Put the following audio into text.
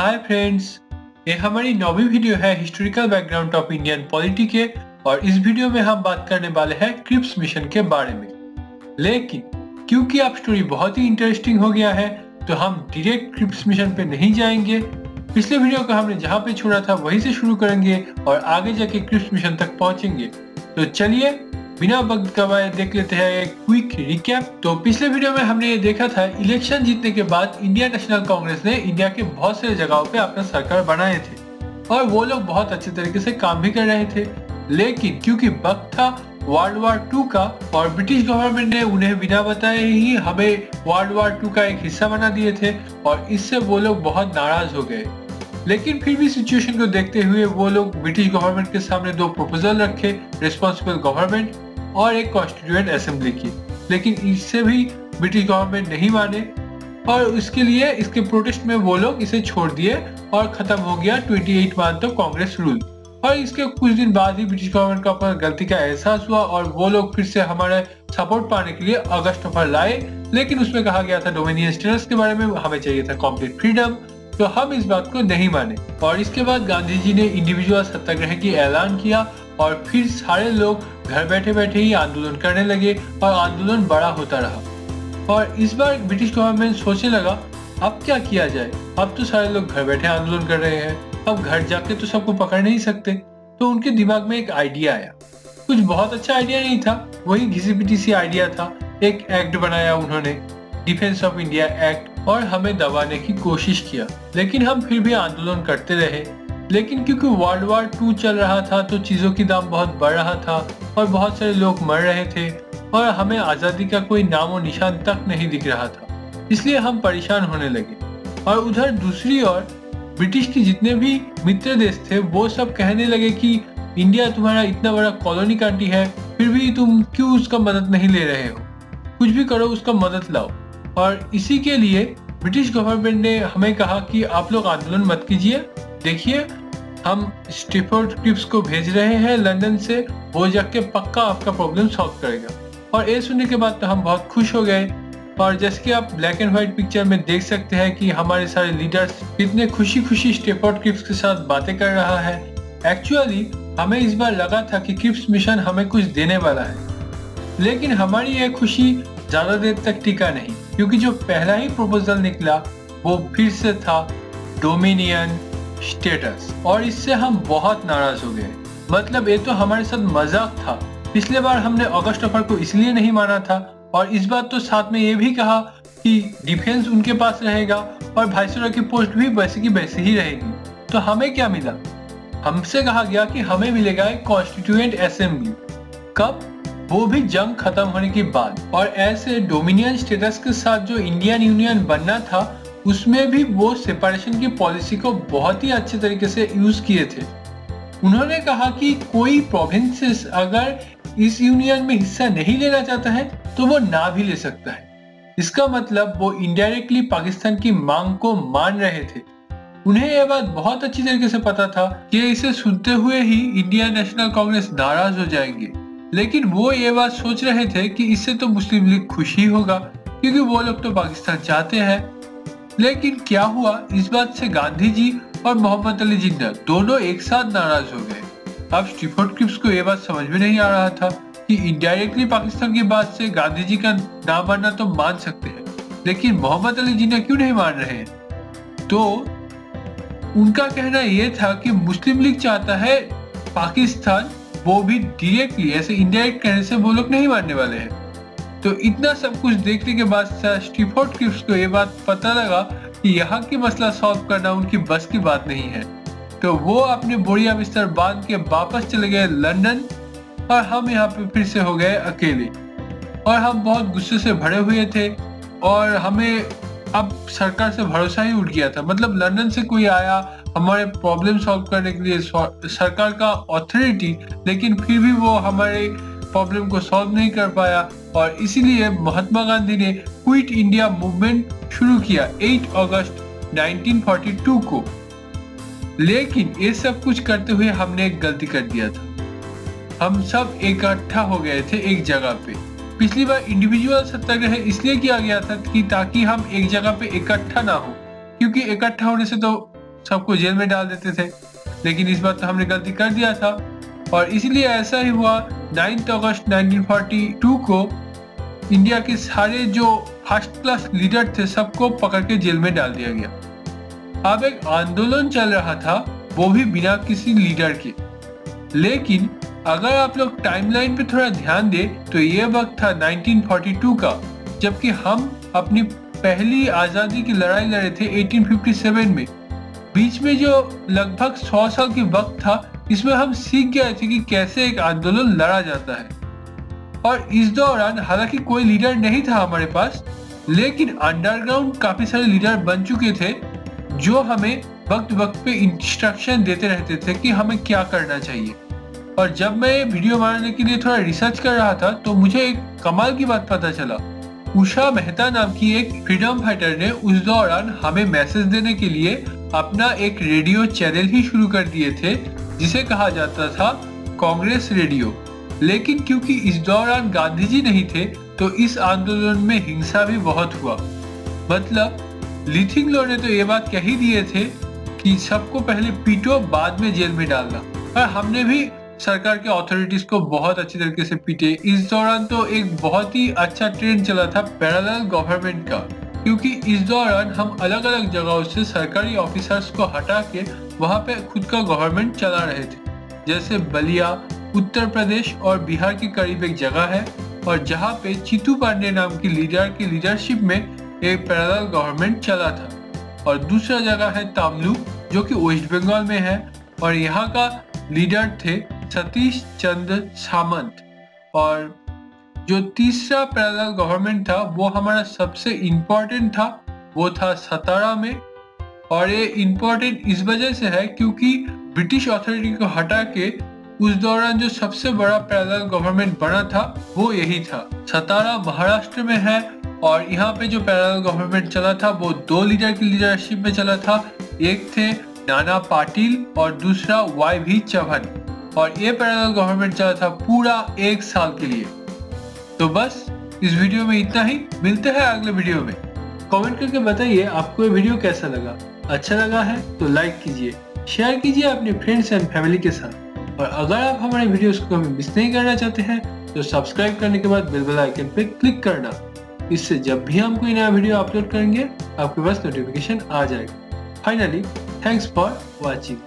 Hi friends ये हमारी नौवीं वीडियो है historical background of Indian polity के और इस वीडियो में हम बात करने वाले हैं क्रिप्स मिशन के बारे में। लेकिन, क्योंकि आप स्टोरी बहुत ही इंटरेस्टिंग हो गया है तो हम डायरेक्ट क्रिप्स मिशन पे नहीं जाएँगे। पिछले वीडियो को हमने जहाँ पे छोड़ा था, वहीं से शुरू करेंगे और आगे जाके क्रिप्स मिशन तक पहुँचेंगे। तो चलिए बिना वक्त गवाए देख लेते हैं एक क्विक रिकैप तो पिछले वीडियो में हमने ये देखा था इलेक्शन जीतने के बाद इंडियन नेशनल कांग्रेस ने इंडिया के बहुत सारे जगहों पे अपना सरकार बनाए थे। और वो लोग बहुत अच्छे तरीके से काम भी कर रहे थे। लेकिन क्योंकि वक्त था वर्ल्ड वार टू का, और ब्रिटिश गवर्नमेंट ने उन्हें बिना बताए ही हमें वर्ल्ड वार टू का एक हिस्सा बना दिए थे, और इससे वो लोग बहुत नाराज़ हो गए। लेकिन फिर भी सिचुएशन को देखते हुए वो लोग ब्रिटिश गवर्नमेंट के सामने दो प्रपोजल रखे रिस्पॉन्सिबल गवर्नमेंट और एक कॉन्स्टिट्यूएंट असेंबली की। लेकिन इससे भी ब्रिटिश गवर्नमेंट नहीं माने और उसके लिए इसके प्रोटेस्ट में वो लोग इसे छोड़ दिए और खत्म हो गया 28 मंथ ऑफ़ कांग्रेस रूल और इसके कुछ दिन बाद ही ब्रिटिश गवर्नमेंट को अपना गलती का एहसास हुआ और वो लोग फिर से हमारे सपोर्ट पाने के लिए अगस्त ऑफ़र लाए। लेकिन उसमें कहा गया था डोमिनियन स्टेटस के बारे में, हमें चाहिए था कॉम्प्लीट फ्रीडम तो हम इस बात को नहीं माने। और इसके बाद गांधी जी ने इंडिविजुअल सत्याग्रह की ऐलान किया और फिर सारे लोग घर बैठे बैठे ही आंदोलन करने लगे और आंदोलन बड़ा होता रहा। और इस बार ब्रिटिश गवर्नमेंट सोचने लगा, अब क्या किया जाए? अब तो सारे लोग घर बैठे आंदोलन कर रहे हैं। अब घर जाके तो सबको पकड़ नहीं सकते। तो उनके दिमाग में एक आइडिया आया। कुछ बहुत अच्छा आइडिया नहीं था, वही घिसी पिटी सी आइडिया था। एक एक्ट बनाया उन्होंने डिफेंस ऑफ़ इंडिया एक्ट और हमें दबाने की कोशिश किया। लेकिन हम फिर भी आंदोलन करते रहे। लेकिन क्योंकि वर्ल्ड वार टू चल रहा था तो चीज़ों की दाम बहुत बढ़ रहा था और बहुत सारे लोग मर रहे थे और हमें आज़ादी का कोई नामो निशान तक नहीं दिख रहा था। इसलिए हम परेशान होने लगे। और उधर दूसरी ओर, ब्रिटिश के जितने भी मित्र देश थे, वो सब कहने लगे कि इंडिया तुम्हारा इतना बड़ा कॉलोनी कंट्री है, फिर भी तुम क्यों उसका मदद नहीं ले रहे हो? कुछ भी करो, उसका मदद लाओ। और इसी के लिए ब्रिटिश गवर्नमेंट ने हमें कहा कि आप लोग आंदोलन मत कीजिए। देखिए हम स्टीफोर्ड क्रिप्स को भेज रहे हैं लंदन से, वो जाके पक्का आपका प्रॉब्लम सॉल्व करेगा। और ये सुनने के बाद तो हम बहुत खुश हो गए। और जैसे कि आप ब्लैक एंड व्हाइट पिक्चर में देख सकते हैं कि हमारे सारे लीडर्स कितने खुशी खुशी स्टेफोर्ड क्रिप्स के साथ बातें कर रहा है। एक्चुअली हमें इस बार लगा था कि क्रिप्स मिशन हमें कुछ देने वाला है। लेकिन हमारी यह खुशी ज़्यादा देर तक टिका नहीं, क्योंकि जो पहला ही प्रपोजल निकला, वो फिर से था डोमिनियन स्टेटस और इससे हम बहुत नाराज़ हो गए। मतलब ये तो हमारे साथ मज़ाक था। पिछले बार हमने अगस्त ऑफ़र को इसलिए नहीं माना था। और इस बार तो साथ में ये भी कहा कि डिफेंस उनके पास रहेगा और भाईसरा की पोस्ट भी वैसे की वैसे ही रहेगी। तो हमें क्या मिला? हमसे कहा गया कि हमें मिलेगा एक कॉन्स्टिट्यूएंट असेंबली कब? वो भी जंग खत्म होने के बाद। और ऐसे डोमिनियन स्टेटस के साथ जो इंडियन यूनियन बनना था उसमें भी वो सेपरेशन की पॉलिसी को बहुत ही अच्छे तरीके से यूज़ किए थे। उन्होंने कहा कि कोई प्रोविंसेस अगर इस यूनियन में हिस्सा नहीं लेना चाहता है तो वो ना भी ले सकता है। इसका मतलब वो इनडायरेक्टली पाकिस्तान की मांग को मान रहे थे। उन्हें यह बात बहुत अच्छी तरीके से पता था कि इसे सुनते हुए ही इंडियन नेशनल कांग्रेस नाराज़ हो जाएँगे। लेकिन वो ये बात सोच रहे थे कि इससे तो मुस्लिम लीग खुशी होगा, क्योंकि वो लोग तो पाकिस्तान चाहते हैं। लेकिन क्या हुआ? इस बात से गांधी जी और मोहम्मद अली जिन्ना दोनों एक साथ नाराज़ हो गए। अब स्टीफोर्ड क्रिप्स को यह बात समझ में नहीं आ रहा था कि इनडायरेक्टली पाकिस्तान की बात से गांधी जी का नाम मानना तो मान सकते हैं, लेकिन मोहम्मद अली जिन्ना क्यों नहीं मान रहे हैं? तो उनका कहना यह था कि मुस्लिम लीग चाहता है पाकिस्तान वो भी डायरेक्टली ऐसे इनडायरेक्ट कहने से वो लोग नहीं मानने वाले हैं। तो इतना सब कुछ देखने के बाद स्टीफोर्ड क्रिप्स को ये बात पता लगा कि यहाँ की मसला सॉल्व करना उनकी बस की बात नहीं है। तो वो अपने बोरिया बिस्तर बाँध के वापस चले गए लंदन और हम यहाँ पे फिर से हो गए अकेले। और हम बहुत गुस्से से भरे हुए थे और हमें अब सरकार से भरोसा ही उठ गया था। मतलब लंदन से कोई आया हमारे प्रॉब्लम सॉल्व करने के लिए, सरकार का ऑथोरिटी लेकिन फिर भी वो हमारे प्रॉब्लम को सॉल्व नहीं कर पाया और इसीलिए महात्मा गांधी ने क्विट इंडिया मूवमेंट शुरू किया 8 अगस्त 1942 को। लेकिन ये सब कुछ करते हुए हमने एक गलती कर दिया था। हम सब इकट्ठा हो गए थे एक जगह पे। पिछली बार इंडिविजुअल सत्याग्रह इसलिए किया गया था कि ताकि हम एक जगह पे इकट्ठा ना हो, क्योंकि इकट्ठा होने से तो सबको जेल में डाल देते थे। लेकिन इस बार तो हमने गलती कर दिया था और इसलिए ऐसा ही हुआ 9 अगस्त 1942 को इंडिया के सारे जो फ़र्स्ट क्लास लीडर थे, सबको पकड़ के जेल में डाल दिया गया। अब एक आंदोलन चल रहा था, वो भी बिना किसी लीडर के। लेकिन अगर आप लोग टाइमलाइन पे थोड़ा ध्यान दे तो ये वक्त था 1942 का, जबकि हम अपनी पहली आज़ादी की लड़ाई लड़े थे 1857 में। बीच में जो लगभग 100 साल के वक्त था इसमें हम सीख गए थे कि कैसे एक आंदोलन लड़ा जाता है। और इस दौरान हालाँकि कोई लीडर नहीं था हमारे पास, लेकिन अंडरग्राउंड काफ़ी सारे लीडर बन चुके थे, जो हमें वक्त वक्त पे इंस्ट्रक्शन देते रहते थे कि हमें क्या करना चाहिए। और जब मैं ये वीडियो बनाने के लिए थोड़ा रिसर्च कर रहा था तो मुझे एक कमाल की बात पता चला। उषा मेहता नाम की एक फ्रीडम फाइटर ने उस दौरान हमें मैसेज देने के लिए अपना एक रेडियो चैनल ही शुरू कर दिए थे जिसे कहा जाता था कांग्रेस रेडियो। लेकिन क्योंकि इस दौरान गांधी जी नहीं थे तो इस आंदोलन में हिंसा भी बहुत हुआ। मतलब लिथिंग लो ने तो ये बात कही दिए थे कि सबको पहले पीटो, बाद में जेल में डालना। और हमने भी सरकार के अथॉरिटीज को बहुत अच्छी तरीके से पीटे। इस दौरान तो एक बहुत ही अच्छा ट्रेंड चला था पैरालल गवर्नमेंट का। क्योंकि इस दौरान हम अलग अलग जगहों से सरकारी ऑफिसर्स को हटा के वहाँ पे खुद का गवर्नमेंट चला रहे थे। जैसे बलिया, उत्तर प्रदेश और बिहार के करीब एक जगह है और जहाँ पे चितू पांडे नाम की लीडर की लीडरशिप में एक पैरल गवर्नमेंट चला था। और दूसरा जगह है तामलू, जो कि वेस्ट बंगाल में है और यहाँ का लीडर थे सतीश चंद्र सामंत। और जो तीसरा पैरल गवर्नमेंट था, वो हमारा सबसे इम्पोर्टेंट था, वो था सतारा में। और ये इम्पोर्टेंट इस वजह से है क्योंकि ब्रिटिश अथॉरिटी को हटा के उस दौरान जो सबसे बड़ा पैरल गवर्नमेंट बना था, वो यही था। सतारा महाराष्ट्र में है और यहाँ पे जो पैरल गवर्नमेंट चला था, वो दो लीडर की लीडरशिप में चला था। एक थे नाना पाटिल और दूसरा वाई भी चौहान। और ये पैरल गवर्नमेंट चला था पूरा एक साल के लिए। तो बस, इस वीडियो में इतना ही। मिलते हैं अगले वीडियो में। कमेंट करके बताइए आपको ये वीडियो कैसा लगा। अच्छा लगा है तो लाइक कीजिए शेयर कीजिए अपने फ्रेंड्स एंड फैमिली के साथ। और अगर आप हमारे वीडियोस को मिस नहीं करना चाहते हैं तो सब्सक्राइब करने के बाद बेल बेल आइकन पे क्लिक करना। इससे जब भी हम कोई नया वीडियो अपलोड करेंगे, आपके पास नोटिफिकेशन आ जाएगा। Finally thanks for watching